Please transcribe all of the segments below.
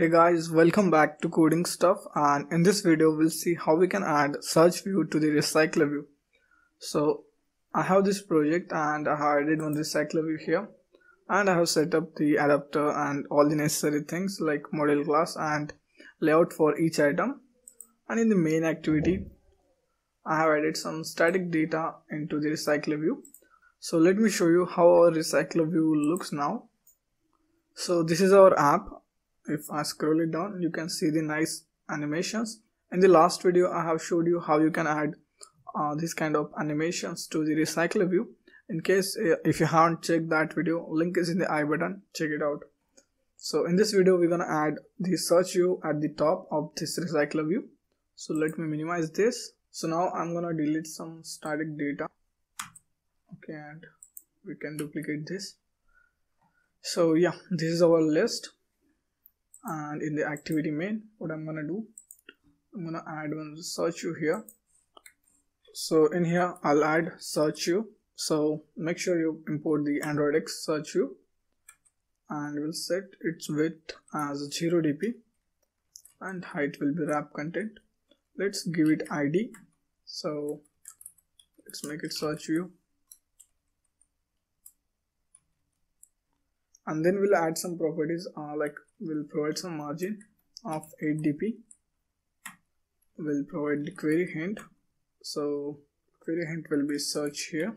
Hey guys, welcome back to coding stuff and in this video we'll see how we can add search view to the recycler view. So I have this project and I have added one recycler view here and I have set up the adapter and all the necessary things like model class and layout for each item and in the main activity I have added some static data into the recycler view. So let me show you how our recycler view looks now. So this is our app if I scroll it down you can see the nice animations. In the last video I have showed you how you can add uh, this kind of animations to the recycler view. In case uh, if you haven't checked that video link is in the i button. Check it out. So in this video we're gonna add the search view at the top of this recycler view. So let me minimize this. So now I'm gonna delete some static data. Okay and we can duplicate this. So yeah this is our list and in the activity main what i'm gonna do i'm gonna add one search view here. So in here i'll add search view. So make sure you import the android x search view. And we'll set its width as 0 dp and height will be wrap content. Let's give it id so let's make it search view and then we'll add some properties uh, like we'll provide some margin of 8 dp we'll provide the query hint. So query hint will be search here.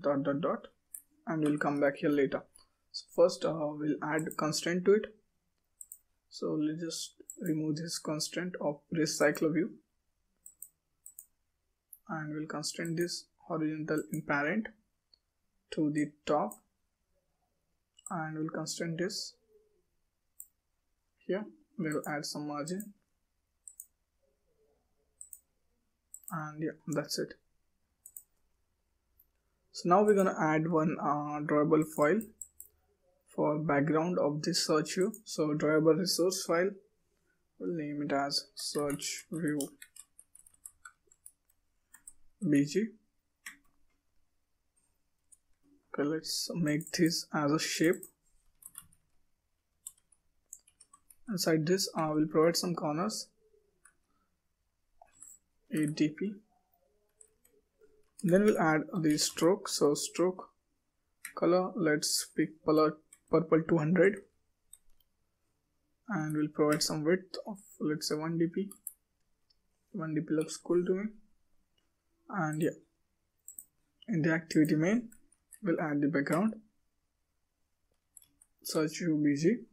Dot dot dot. And we'll come back here later. So first uh, we'll add constraint to it. So let's just remove this constraint of recycler view. And we'll constraint this horizontal in parent to the top. And we'll constrain this here. We'll add some margin. And yeah that's it. So now we're gonna add one uh, drawable file for background of this search view. So drawable resource file we'll name it as search view bg okay let's make this as a shape. Inside this I will provide some corners. 8 dp then we'll add the stroke. So stroke color let's pick color purple 200 and we'll provide some width of let's say 1 dp 1 dp looks cool to me. And yeah in the activity main we'll add the background. Search ubg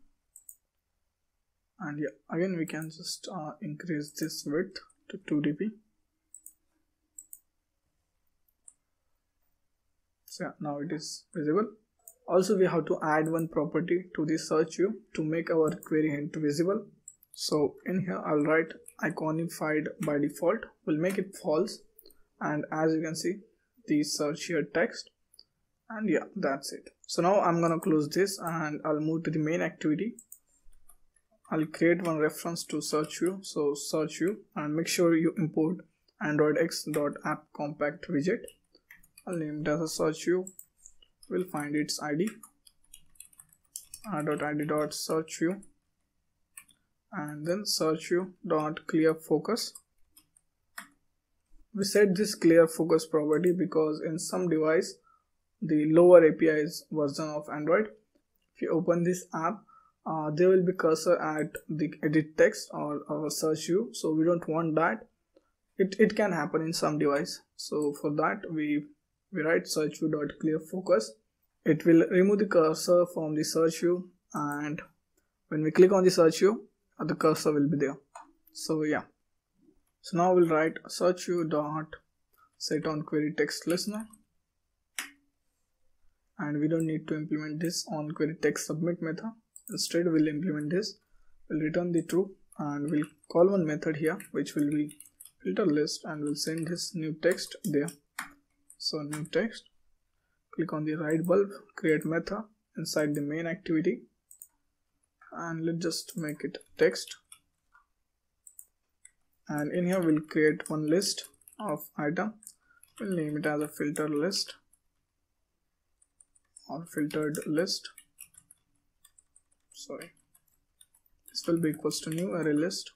and yeah again we can just uh, increase this width to 2 dp so yeah, now it is visible. Also we have to add one property to the search view to make our query hint visible. So in here i'll write iconified by default. We'll make it false. And as you can see the search here text and yeah that's it. So now i'm gonna close this and i'll move to the main activity. I'll create one reference to search view. So search view and make sure you import android x dot app compact widget. I'll name it as a search view. We'll find its id dot id dot search view. And then search view dot clear focus. We set this clear focus property because in some device the lower APIs version of Android. If you open this app, uh, there will be cursor at the edit text or our search view. So we don't want that. It, it can happen in some device. So for that we, we write search view dot clear focus. It will remove the cursor from the search view and when we click on the search view, uh, the cursor will be there. So yeah. So now we'll write search view dot set on query text listener and we don't need to implement this on query text submit method. Instead we'll implement this. We'll return the true and we'll call one method here which will be filter list and we'll send this new text there. So new text. Click on the right bulb create method inside the main activity. And let's just make it text. And in here we'll create one list of item. We'll name it as a filter list or filtered list. Sorry. This will be equals to new array list.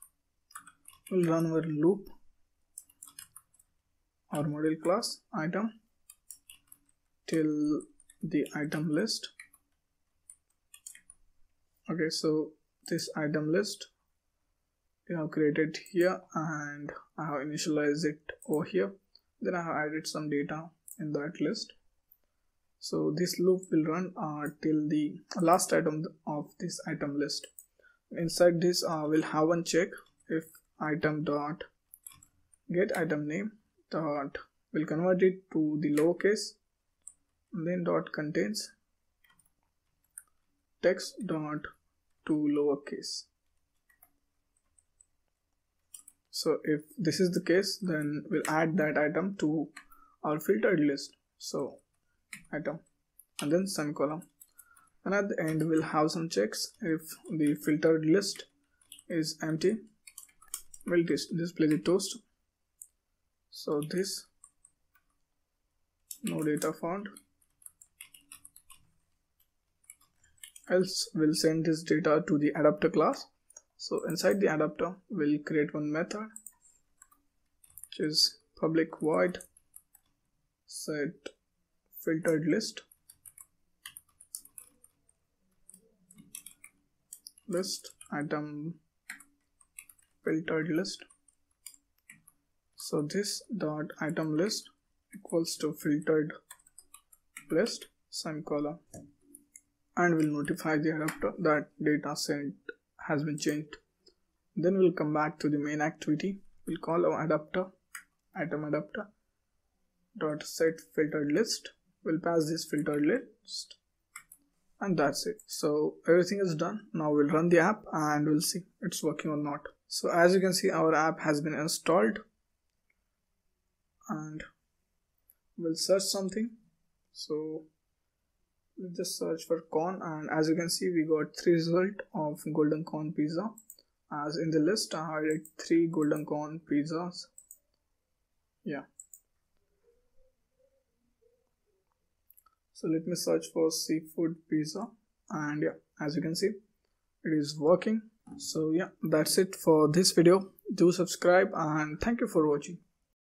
We'll run our loop. Our model class item till the item list. Okay so this item list we have created here and I have initialized it over here. Then I have added some data in that list so this loop will run uh, till the last item of this item list. Inside this uh, we'll have one check. If item dot get item name dot will convert it to the lowercase then dot contains text dot to lowercase. So if this is the case then we'll add that item to our filtered list. So item and then semicolon and at the end we'll have some checks. If the filtered list is empty we'll dis display the toast. So this no data found. Else we'll send this data to the adapter class. So inside the adapter we'll create one method which is public void set filtered list. List item filtered list. So this dot item list equals to filtered list semicolon. And will notify the adapter that data set has been changed. Then we'll come back to the main activity. We'll call our adapter item adapter dot set filtered list we'll pass this filtered list and that's it. So everything is done. Now we'll run the app and we'll see it's working or not. So as you can see our app has been installed. And we'll search something. So let's just search for corn. And as you can see we got three result of golden corn pizza. As in the list i had three golden corn pizzas. Yeah so let me search for seafood pizza. And yeah as you can see it is working. So yeah that's it for this video. Do subscribe and thank you for watching